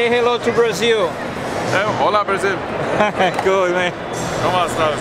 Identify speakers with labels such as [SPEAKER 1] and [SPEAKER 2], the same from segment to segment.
[SPEAKER 1] say hello to Brazil.
[SPEAKER 2] É, Olá Brasil,
[SPEAKER 1] cool man.
[SPEAKER 2] como estás?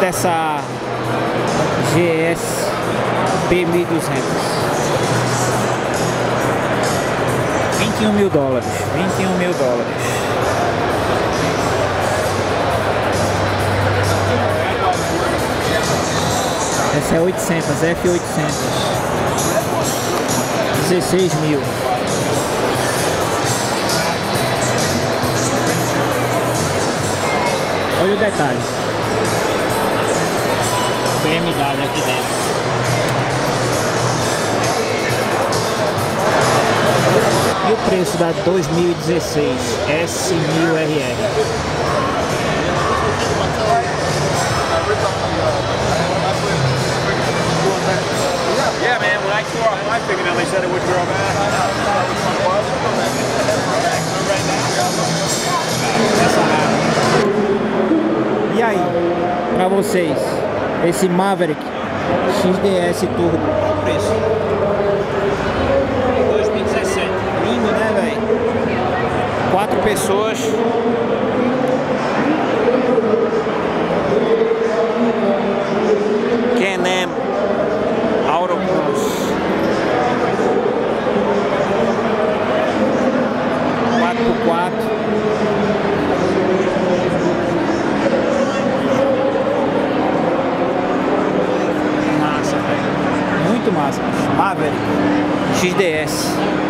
[SPEAKER 1] dessa GS B1200 21 mil dólares 21 mil dólares. Essa é 800, F800 16 mil. Olha o detalhe. BMW aqui dentro. E o preço da 2016 S1000RR?
[SPEAKER 2] Yeah, man. When I tore off my fingernail, they said it would grow back.
[SPEAKER 1] E aí, pra vocês, esse Maverick XDS Turbo, qual o preço? 2017. Lindo, né, velho? Quatro pessoas. XDS.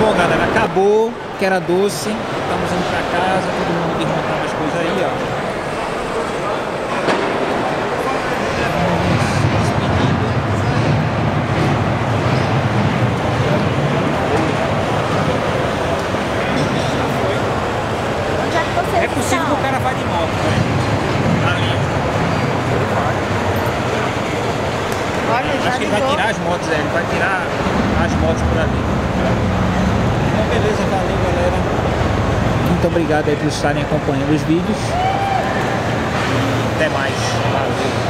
[SPEAKER 1] Bom, galera, acabou, que era doce. Estamos indo pra casa, todo mundo desmontando as coisas aí, ó.
[SPEAKER 3] É
[SPEAKER 1] É possível que o cara vá de moto, né? Ali.
[SPEAKER 3] Olha,
[SPEAKER 1] Acho que ele vai tirar as motos, é, ele vai tirar as motos por ali. Beleza, valeu galera. Muito obrigado aí por estarem acompanhando os vídeos. E até mais. Valeu.